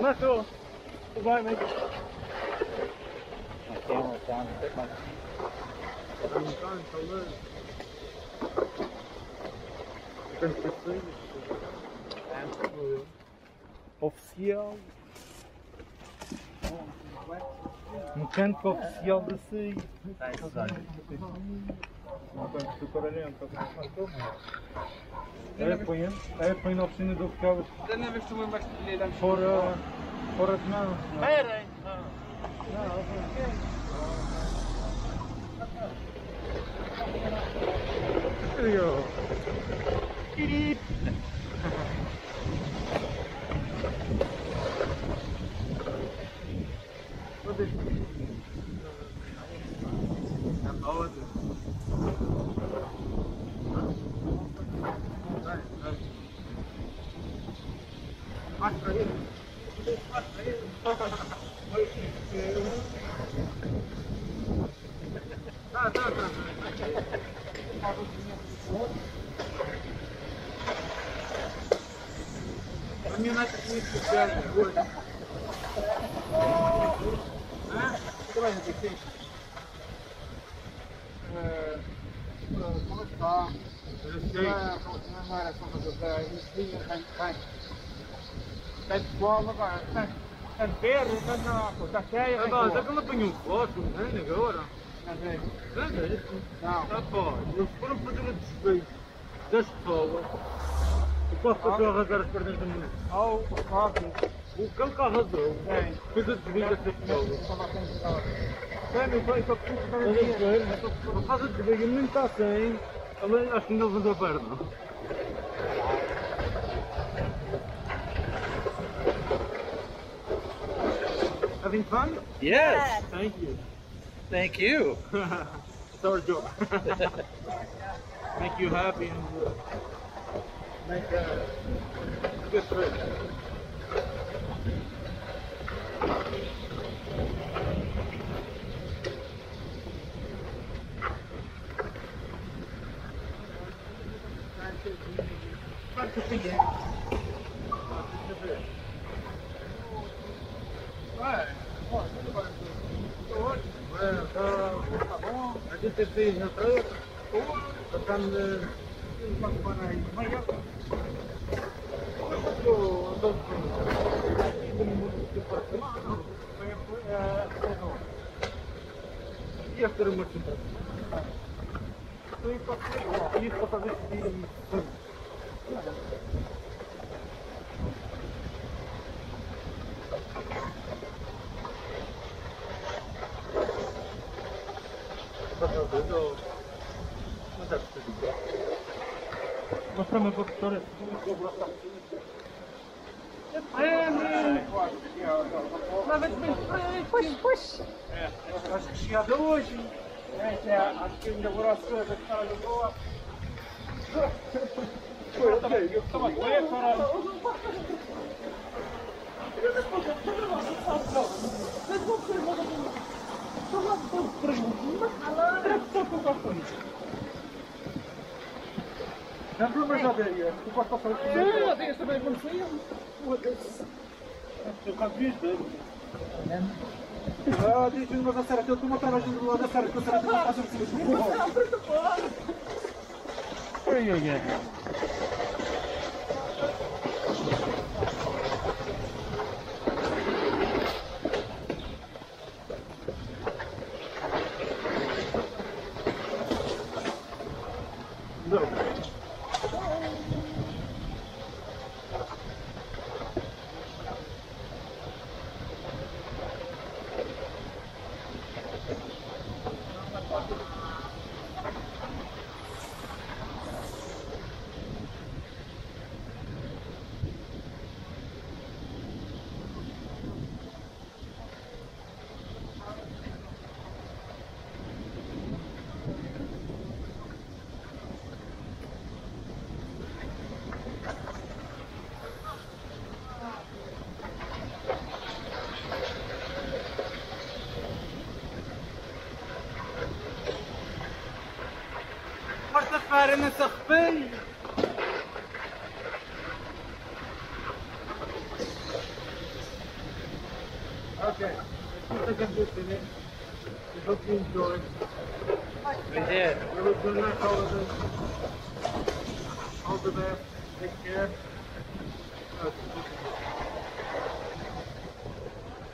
Matou. Vai, mas. Oficial. No canto oficial da CI. Não tem que ficar olhando para É, põe, é, põe na oficina Hij heeft geen op door koud. Dan heb ik zo een beetje Voor, voor het nou. Hey. Nou, Да, да, да. Вспоминать мы специально годы. А? Давай на Колыска, Россия, да, Солнце, Истина, Хань, Хань. Non no, cosa sei? Agora, já que ela apanhou foto, né, agora? Não. Não, tá fora. Eles foram fazer o despeito das pessoas. Eu posso fazer arrasar as 40 minutos. Oh, coffee. O cão que arrasou fez a desvio dessas pessoas. Sami, foi só preciso Estás a ver? Faz a desvio, o menino está sem. Também acho que ainda levantou a perna. Having fun? Yes, Thank you. thank you. it's our job. make you happy and uh, make a good trip. A fez na praia, tocando uma semana aí. Mas já. Eu andou como muito tempo assim. Ia ter uma chuva. Estou indo para isso para fazer isso. Wracamy pod tory. Nawet puść, puść. Aż przyjadłeś. Aż kiedy urosły, że stała była. Zobacz, to jest prośba, ale to po prostu. Ele, Não problemas já daí, tu podes passar aqui. Não, até esta vez não sei. Eu quase vi dele. Ah, diz uma da série, eu estou uma trabalho do lado da série, que eu será que eu faço assim. Oi, oi, oi. Fahre mit. Okay, let's put the computer in it. We hope you enjoy. We did. We will do that all of this. All the best. Take care. Okay.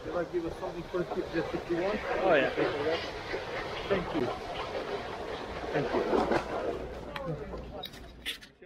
Did I give us something for you just if you want? Oh yeah. Thank you. Thank you.